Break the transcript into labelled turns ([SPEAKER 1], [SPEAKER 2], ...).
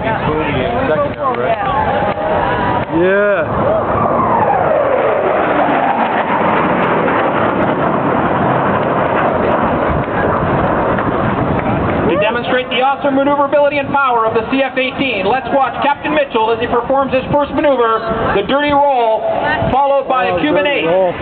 [SPEAKER 1] He's in second now, right?
[SPEAKER 2] Yeah.
[SPEAKER 3] To demonstrate the awesome maneuverability and power of the CF-18, let's watch Captain Mitchell as he performs his first maneuver, the dirty roll, followed by a
[SPEAKER 2] oh,
[SPEAKER 3] Cuban 8.
[SPEAKER 2] roll.